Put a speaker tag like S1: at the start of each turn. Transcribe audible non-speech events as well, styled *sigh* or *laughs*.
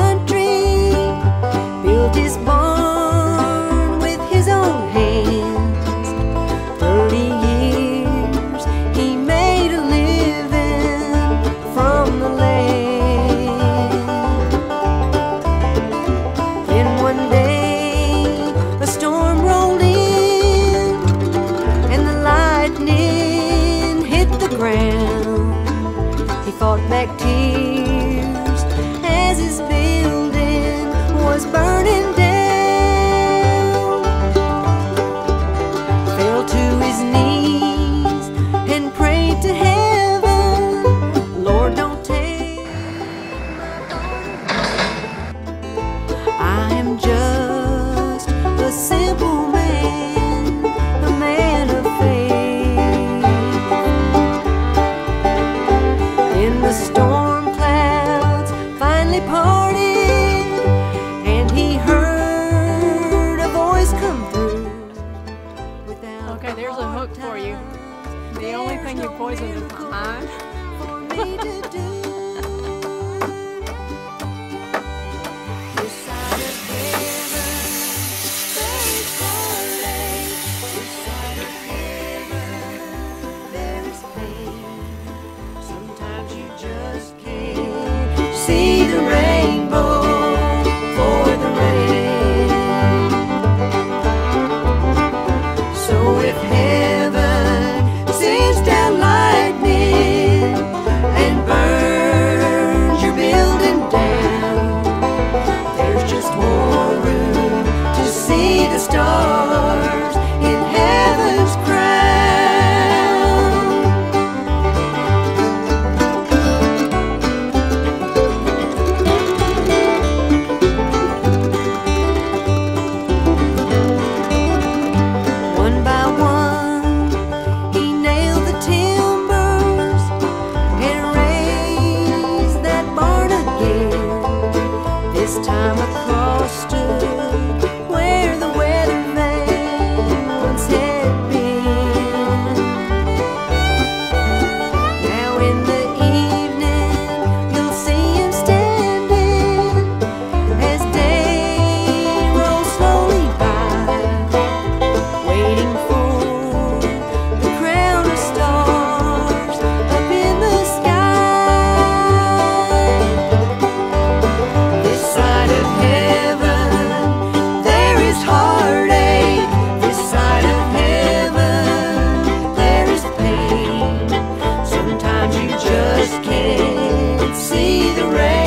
S1: country built his barn with his own hands. Thirty years he made a living from the land. Then one day a storm rolled in and the lightning hit the ground. He fought back tears. the storm clouds finally parted, and he heard a voice come through. okay, there's a hook for you. The only thing you poisoned is my *laughs* mind. this time I could. just can't see the rain.